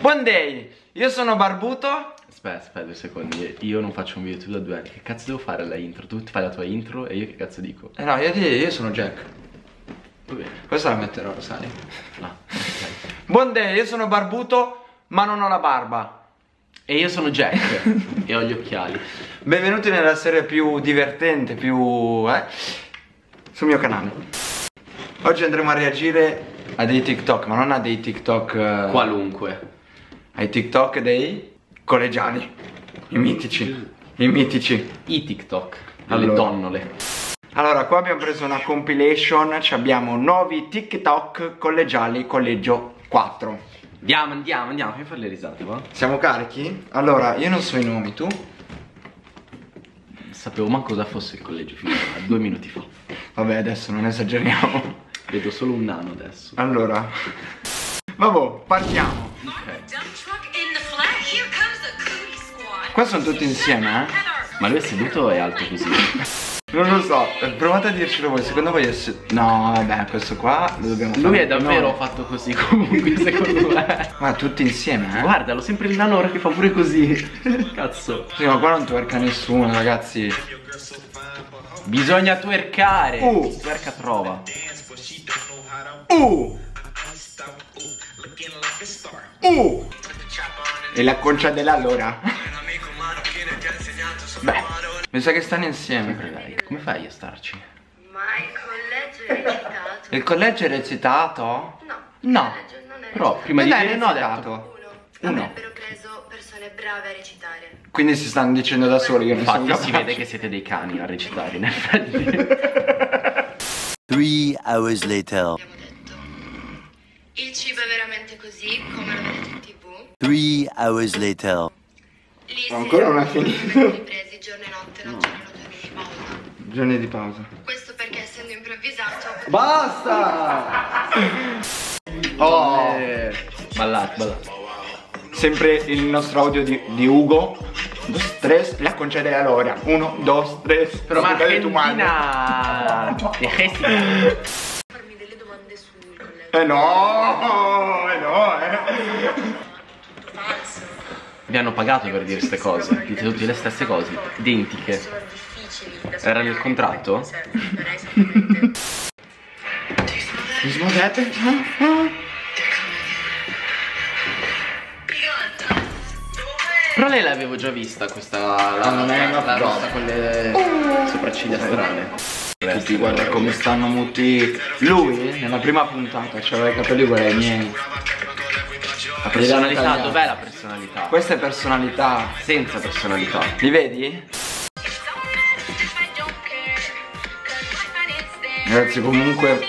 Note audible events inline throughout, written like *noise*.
Buon day, io sono Barbuto. Aspetta, aspetta due secondi. Io non faccio un video YouTube da due anni. Che cazzo devo fare la intro? Tu fai la tua intro e io che cazzo dico? Eh no, io, io sono Jack. Va bene. Questa la metterò, lo sai. Ok. Buon day, io sono Barbuto, ma non ho la barba. E io sono Jack *laughs* e ho gli occhiali. Benvenuti nella serie più divertente, più... eh, sul mio canale. Oggi andremo a reagire a dei TikTok, ma non a dei TikTok... eh, Qualunque. ai TikTok dei collegiali. I mitici. I mitici. I TikTok. Delle Allora. donnole. Allora, qua abbiamo preso una compilation, ci abbiamo nuovi TikTok collegiali collegio 4. Andiamo, andiamo, andiamo. Fai fare le risate, va? Siamo carichi? Allora, io non so i nomi, tu? Sapevo manco cosa fosse il collegio fino a due minuti fa. Vabbè, adesso non esageriamo. Vedo solo un nano adesso. Allora, vabbè, partiamo. Ok. Dump truck in the flat. Here comes the cootie squad. Qua sono tutti insieme, eh? Ma lui è seduto e è alto così? Non lo so, provate a dircelo voi, secondo voi è... se- No, vabbè, questo qua lo dobbiamo fare. Lui è davvero No. fatto così comunque, *laughs* secondo me. Ma tutti insieme, eh? Guardalo, sempre il nano ora che fa pure così. Cazzo. Sì, ma qua non twerca nessuno, ragazzi. Bisogna twerkare. Uh. Twerka trova. Uh! Uh! E la concia della lora. Beh, mi sa che stanno insieme. Dai, come fai a starci? Ma il collegio è recitato? Il collegio è recitato? No. No. Però prima di Non è dire no ha detto recitato. Uno. Uno. Avrebbero preso persone brave a recitare. Quindi si stanno dicendo da soli che Infatti si vede che siete dei cani a recitare in *laughs* effetti. Three hours later. Abbiamo detto. Il cibo è veramente così, come lo vedete in tv? Three hours later. Lì Ma ancora non è finito. ripresi giorno e notte, non c'erano giorni di pausa. Giorni di pausa. Questo perché essendo improvvisato... Basta! Oh, Eh, Ballate, ballate. sempre il nostro audio di, di Ugo. Dos, tres, la concha della lora. Uno, dos, tres. Però boca de tu mano. *laughs* Farmi delle domande sul collegio. Eh no, no, eh. Vi hanno pagato per dire queste cose Dite tutte le stesse cose Identiche Era nel contratto? esattamente. Mi smuovete? Ah, ah. Però lei l'avevo già vista questa La, non è una la prova. rossa con le sopracciglia strane Tutti guarda come stanno muti. Lui nella prima puntata aveva i capelli uguali ai miei. La personalità, dov'è la personalità? Questa è personalità. Senza personalità Li vedi? Ragazzi comunque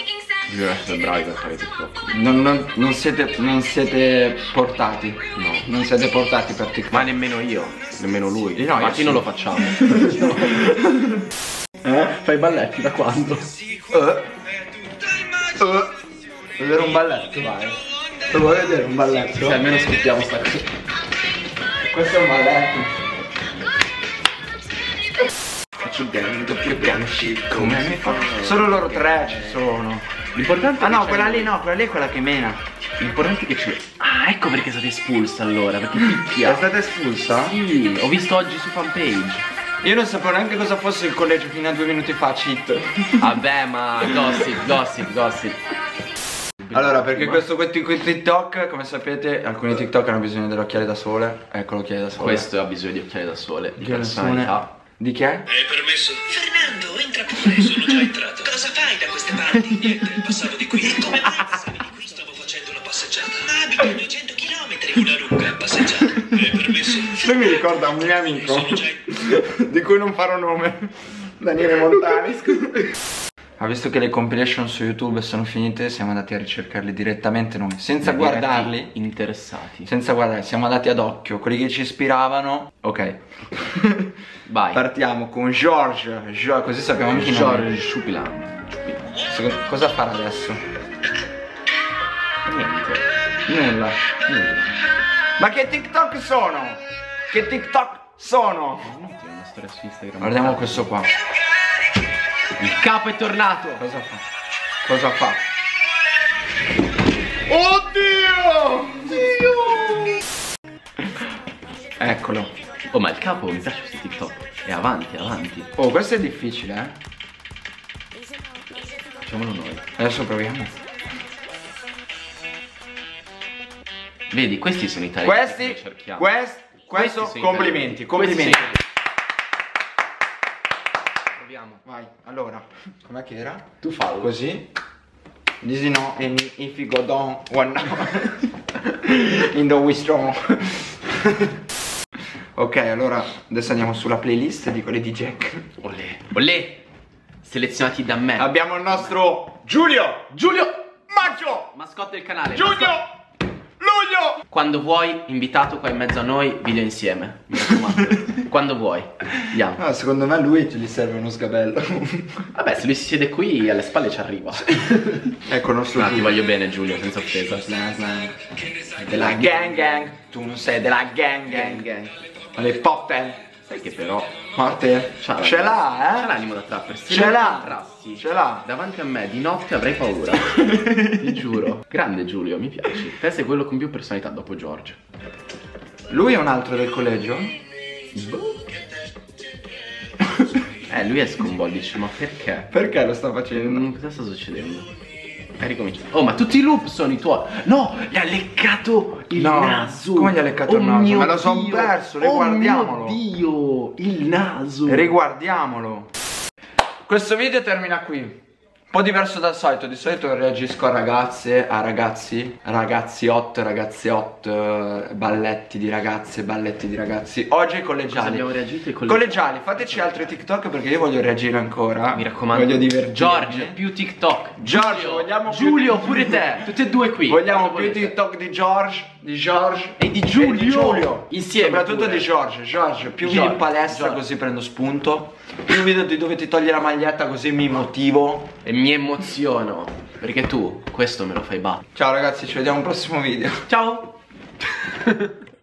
Bisogna essere bravi per fare TikTok non, non- non siete, non siete portati. No. Non siete portati per TikTok. Ma nemmeno io Nemmeno lui No, Infatti sì. non lo facciamo *laughs* *laughs* Eh? Fai balletti da quando? Eh? Eh? Vedere un balletto, vai. Vuoi vedere un balletto? Cioè almeno scoppiamo sta cosa Questo è un balletto. Faccio bene, doppio piano shit Come mi fa? Solo loro tre ci sono. L'importante è Ah no, quella lì no, quella lì è quella che mena. L'importante è che ci... Ah, ecco perché è stata espulsa allora, perché picchia. È stata espulsa? Sì, ho visto oggi su fanpage. Io non sapevo neanche cosa fosse il collegio fino a due minuti fa, cheat. Vabbè, ma gossip, gossip, gossip. Allora, perché questo questo TikTok, come sapete, alcuni TikTok hanno bisogno dell'occhiale da sole. Ecco l'occhiale da sole. Questo ha bisogno di occhiali da sole, di personalità. Di che? È permesso? Fernando, entra pure, sono già entrato. Cosa fai da queste parti? Niente, passavo di qui. E come mai passavi di qui? Stavo facendo una passeggiata. Abito a 200 km, una lunga? Lui mi ricorda un mio amico di cui non farò nome. Daniele Montani. Ha visto che le compilation su YouTube sono finite, siamo andati a ricercarle direttamente noi, senza Diretti guardarli. Interessati. Senza guardare, siamo andati ad occhio, quelli che ci ispiravano. Ok. Vai. Partiamo con George. Gio- così sappiamo anche. George. Secondo- cosa farà adesso? Niente. Nulla. Nulla. Ma che TikTok sono? Che TikTok sono? Guardiamo questo qua. Il capo è tornato. Cosa fa? Cosa fa? Oddio! Dio! Eccolo. Oh, ma il capo mi piace questo TikTok. È avanti, avanti. Oh, questo è difficile, eh. Facciamolo noi. Adesso proviamo. Vedi, questi sono i talenti Questi, che cerchiamo. quest, questo, Questi complimenti, complimenti. Proviamo. Vai, allora, com'è che era? Tu fallo. Così. This no, and if you go down one now. *laughs* In the wisdom. *laughs* ok, allora adesso andiamo sulla playlist di quelli di Jack. Olè. Olè. Selezionati da me. Abbiamo il nostro Giulio! Giulio. Maggio! Mascotte del canale. Giugno! Quando vuoi, invitato qua in mezzo a noi, video insieme. Mi raccomando. *laughs* Quando vuoi. Andiamo. Ah, secondo me a lui gli serve uno sgabello. Vabbè, se lui si siede qui, alle spalle ci arriva. *laughs* ecco il nostro No, ti voglio bene, Giulio, senza offesa. Della gang gang. Tu non sei della gang gang. gang. Ma le poppen. Sai che però Marte. C'ha Ce l'ha, C'ha eh? l'animo da trapper. Se Ce l'ha. incontrassi Ce l'ha. Davanti a me di notte avrei paura. *laughs* Ti giuro. Grande Giulio, mi piaci. Te sei quello con più personalità dopo Giorgio. Lui è un altro del collegio? Eh, lui è sconvollice, ma perché? Perché lo sta facendo? Mm, Cosa sta succedendo? È ricominciato. Oh, ma tutti i loop sono i tuoi. No, gli ha leccato il No, naso. come gli ha leccato Oh il naso? Me lo son Dio. perso, Oh riguardiamolo. mio Dio, il naso. Riguardiamolo. Questo video termina qui. Un po' diverso dal solito, di solito reagisco a ragazze, a ragazzi, ragazzi hot, ragazze hot, eh, balletti di ragazze, balletti di ragazzi. Oggi ai Cosa collegiali. abbiamo reagito ai collegiali? Collegiali, fateci altri TikTok perché io voglio reagire ancora. Mi raccomando. Voglio divertirmi. Giorgio, più TikTok. Giorgio, Giulio, vogliamo più- Giulio, pure te. Tutti e due qui. Vogliamo Cosa più volete? TikTok di George, di George E di Giulio. e di Giulio. Insieme Soprattutto pure. di George. George, più George, video in palestra George. così prendo spunto. Più video di dove ti togli la maglietta così mi motivo. E mi emoziono. Perché tu questo me lo fai battere. Ciao ragazzi, ci vediamo al prossimo video. Ciao. *laughs*